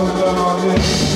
Don't